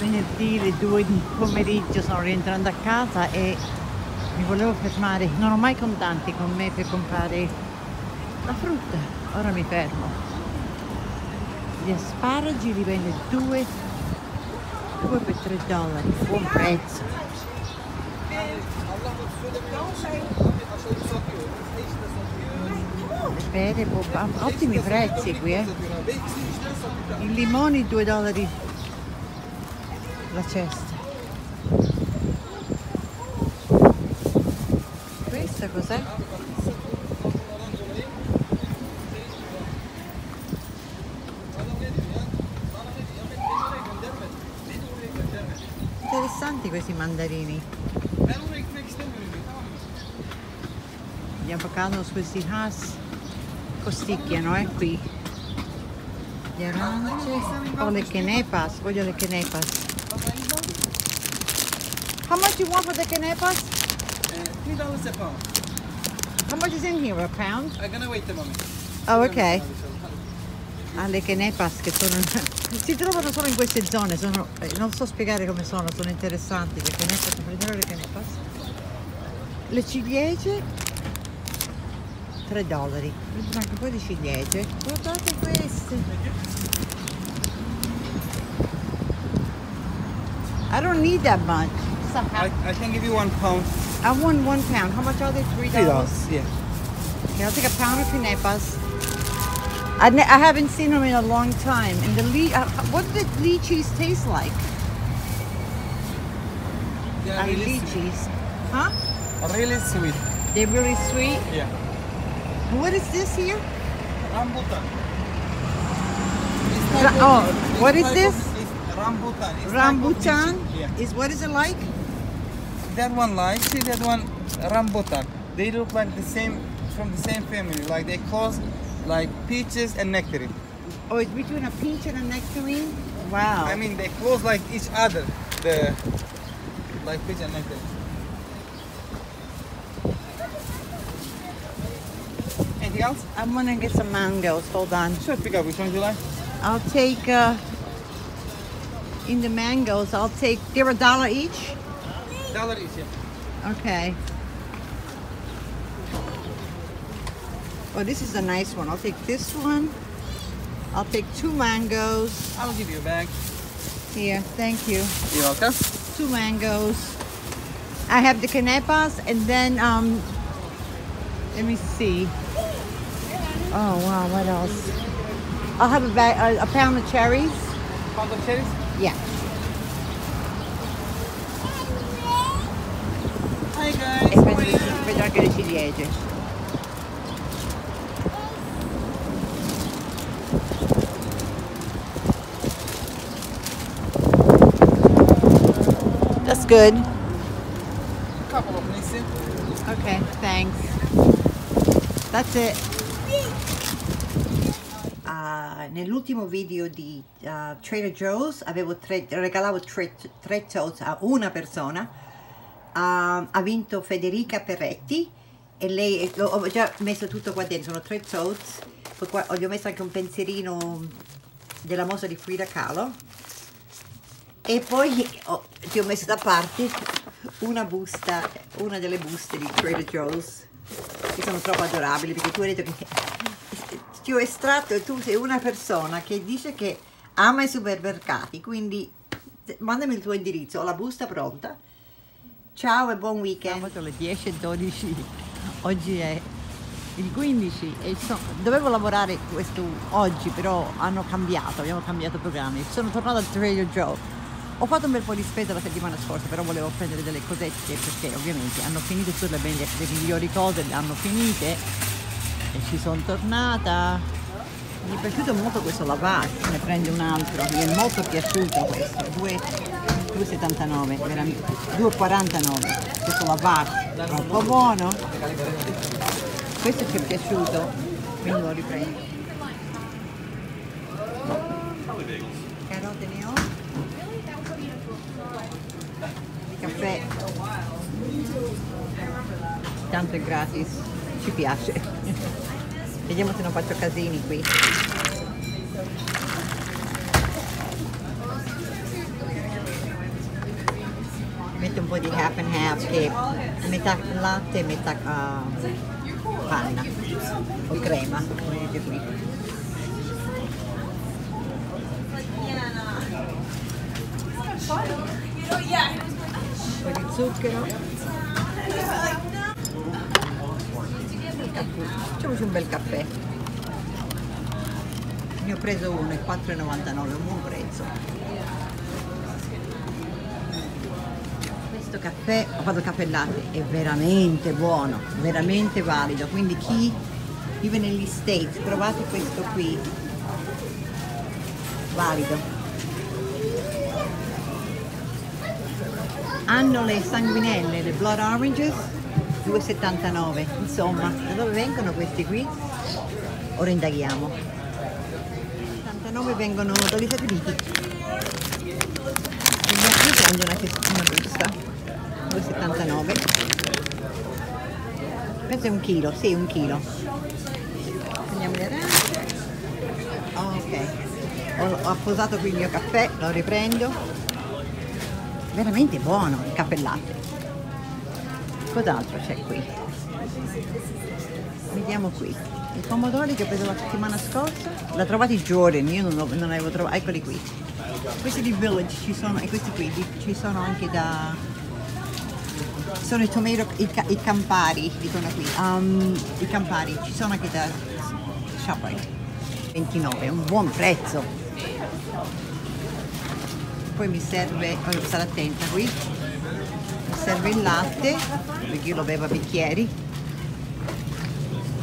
venerdì alle 2 di pomeriggio sono rientrando a casa e mi volevo fermare. Non ho mai contanti con me per comprare la frutta. Ora mi fermo. Gli asparagi li vende 2, 2 per 3 dollari. Buon prezzo. Le pere, boh, ottimi prezzi qui, eh. I limoni 2 dollari la cesta. Questa cos'è? Interessanti questi mandarini. Gli avocados questi has costicchiano, eh, qui. Gli arance. Oh, le quenepas, voglio le quenepas. How much you want for the quenepas? Three dollars a pound. How much is in here? A pound? I'm gonna wait a moment. Oh, ok. Ah, le quenepas che sono... si trovano solo in queste zone, sono... eh, non so spiegare come sono, sono interessanti. Le quenepas, prenderò le quenepas. Le ciliegie, 3 dollari. Anche un po' di ciliegie. Guardate queste. I don't need that much. Just I, I can give you one pound. I want one pound. How much are they? Three Three dollars. dollars. Yeah. Okay, I'll take a pound of quenepas. I, ne- I haven't seen them in a long time. And the le- uh, what do the lychees taste like? They are really sweet. lychees. Huh? Really sweet. They're really sweet. Yeah. What is this here? Rambutan. Oh, what is this? Rambutan. It's Rambutan? Yeah. Is what is it like? That one like see that one rambutan. They look like the same, from the same family. Like they close like peaches and nectarine. Oh, it's between a peach and a nectarine. Wow. I mean, they close like each other. The like peach and nectarine. Anything else? I'm gonna get some mangoes. Hold on. Sure, pick up. Which one do you like? I'll take uh, in the mangoes. I'll take. They're a dollar each. Dollar each. Yeah. Okay. Oh, this is a nice one. I'll take this one. I'll take two mangoes. I'll give you a bag. Here, thank you. You're welcome. Two mangoes. I have the canepas and then um let me see. Oh wow, what else? I'll have a bag a, a pound of cherries. Pound of cherries? Yeah. Hi guys. We're to see the edges. That's good. Couple of missing. Okay, thanks. That's it. Ah, nell'ultimo video di ah, Trader Joe's avevo tre, regalavo tre, tre toast a una persona. Ah, ha vinto Federica Perretti e lei ho già messo tutto qua dentro, sono tre toast. Poi qua gli ho messo anche un pensierino della mossa di Frida Kahlo. E poi ho- ti ho messo da parte una busta, una delle buste di Trader Joe's che sono troppo adorabili perché tu hai detto che ti ho estratto e tu sei una persona che dice che ama i supermercati, quindi mandami il tuo indirizzo, ho la busta pronta. Ciao e buon weekend. Siamo alle 10.12, oggi è il 15 e so- dovevo lavorare questo oggi, però hanno cambiato, abbiamo cambiato programmi. Sono tornata a Trader Joe. Ho fatto un bel po' di spesa la settimana scorsa, però volevo prendere delle cosette perché ovviamente hanno finito tutte le, belle- le migliori cose, le hanno finite e ci sono tornata. Mi è piaciuto molto questo lavaggio, ne prende un altro, mi è molto piaciuto questo, 2 2,79, veramente 2,49, questo lavaggio, troppo buono. Questo ci è piaciuto, quindi lo riprendo. Carote ne ho. Il caffè. Tanto è gratis, ci piace. Vediamo se non faccio casini qui. po' di half and half che metà latte e metà uh, panna o crema, come vedete qui. Un po' di zucchero. Facciamoci un bel caffè. Ne ho preso uno, è 4,99, un buon prezzo. Questo caffè, ho fatto caffè latte, è veramente buono, veramente valido. Quindi chi vive negli States, provate questo qui. Valido. Hanno le sanguinelle, le blood oranges, 2,79. Insomma, da dove vengono questi qui? Ora indaghiamo. 79 vengono dagli Stati Uniti. Ne prendo una, una busta. 2,79. Questo è un chilo, sì, un chilo. Prendiamo le arance. Ok. Ho, ho posato qui il mio caffè, lo riprendo. Veramente buono il caffè latte. Cos'altro c'è qui? Vediamo qui. I pomodori che ho preso la settimana scorsa, l'ho trovati Jordan, io non, non avevo trovato, eccoli qui. Questi di Village ci sono, e questi qui ci sono anche da... Sono i tomato, i, i campari, dicono qui. Um, I campari, ci sono anche da Shoprite. 29, un buon prezzo. Poi mi serve, voglio stare attenta qui, serve il latte, perché io lo bevo a bicchieri.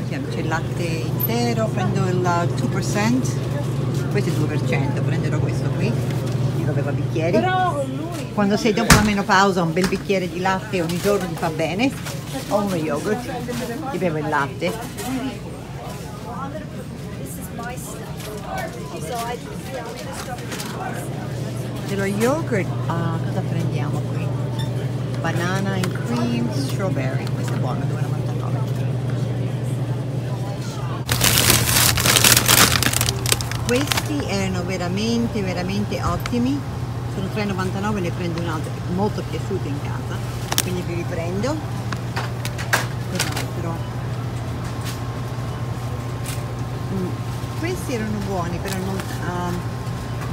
C'è il latte intero, prendo il 2%, questo è il 2%, prenderò questo qui, io lo bevo a bicchieri. Quando sei dopo la menopausa un bel bicchiere di latte ogni giorno ti fa bene, o uno yogurt, ti bevo il latte. Dello yogurt, ah, cosa prendiamo qui? Banana and cream, strawberry, questo è buono, 2,99. Questi erano veramente, veramente ottimi, sono 3,99, ne prendo un altro, molto piaciuto in casa, quindi vi riprendo. Cos'altro? Mm, Questi erano buoni, però non... um,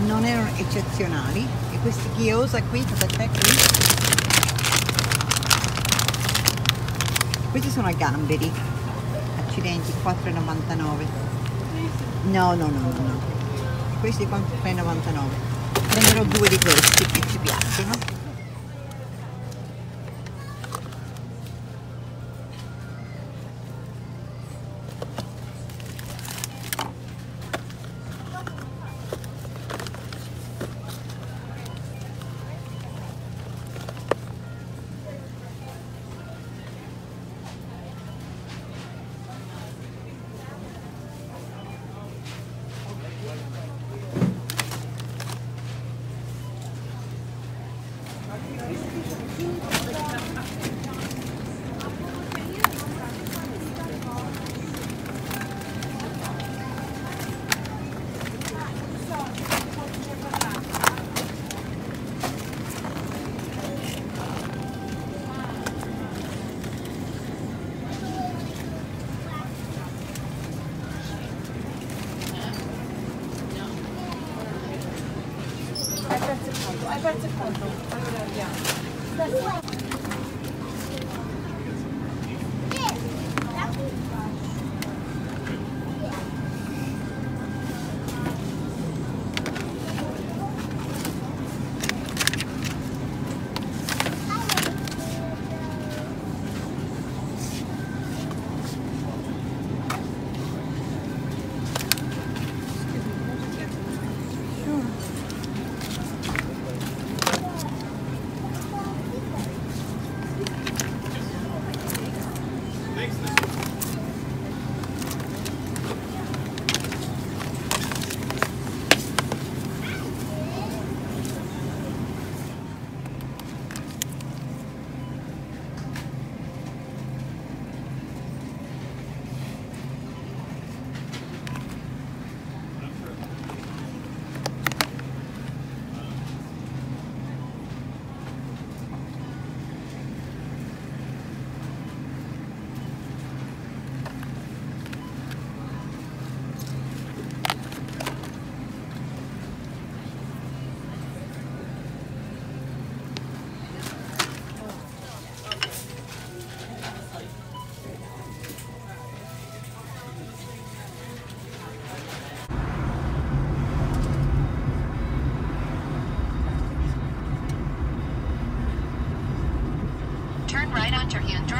non erano eccezionali e questi gyoza qui cosa c'è qui? Questi sono a gamberi. Accidenti 4,99 no no no no no. Questi 4,99 prenderò due di questi che ci piacciono A quarto conto.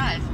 Drive.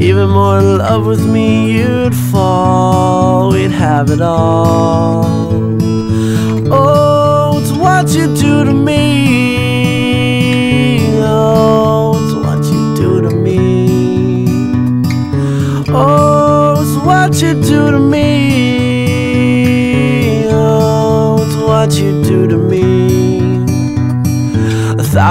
Even more in love with me, you'd fall. We'd have it all. Oh, it's what you do to me. Oh, it's what you do to me. Oh, it's what you do to me.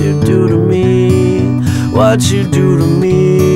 You do to me. What you do to me.